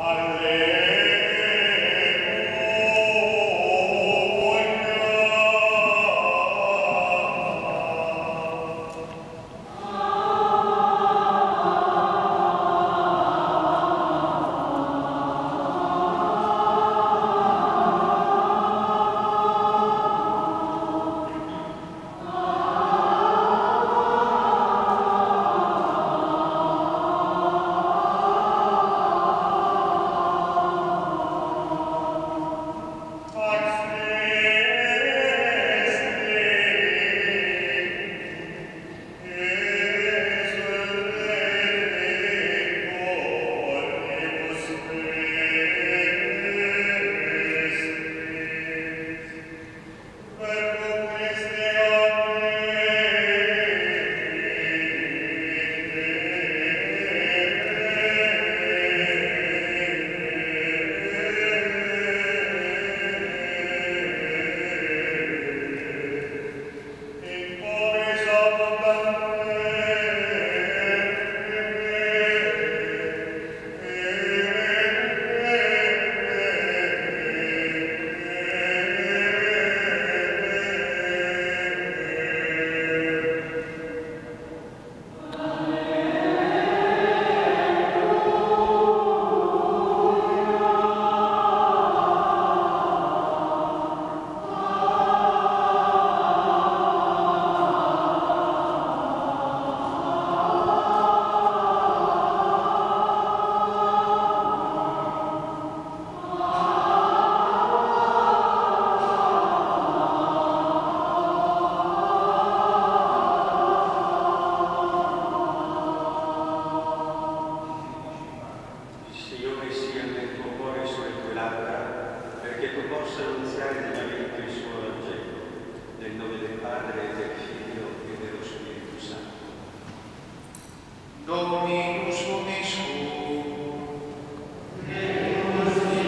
Hallelujah.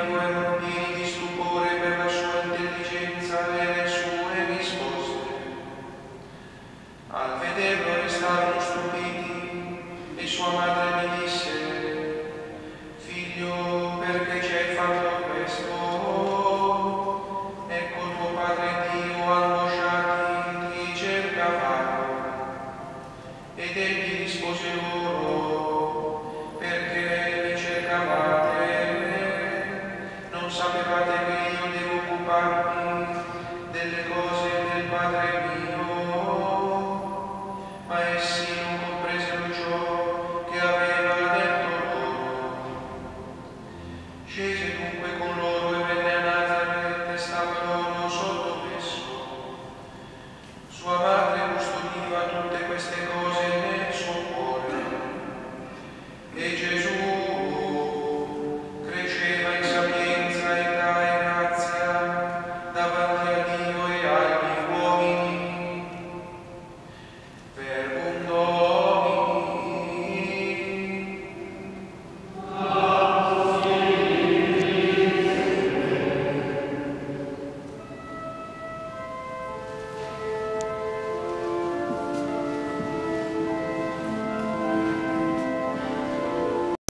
Amen. Scese